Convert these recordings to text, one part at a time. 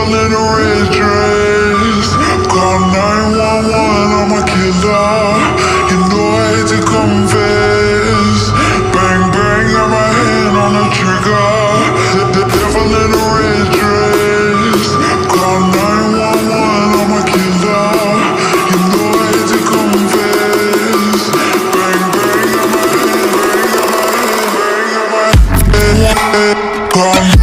Come in red dress. Call 911, I'm a killer. You know I hate to confess. Bang, bang, got my hand on the trigger. The, devil in a red dress. Call 911, I'm a killer. You know I hate to confess. Bang, bang, got my hand, Call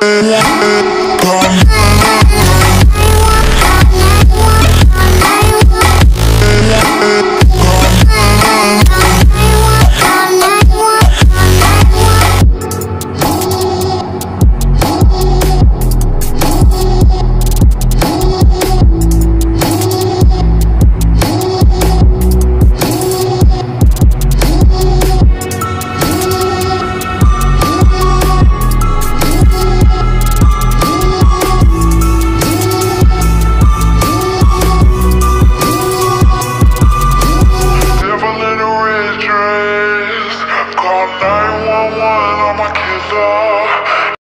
Yeah. i'm a her.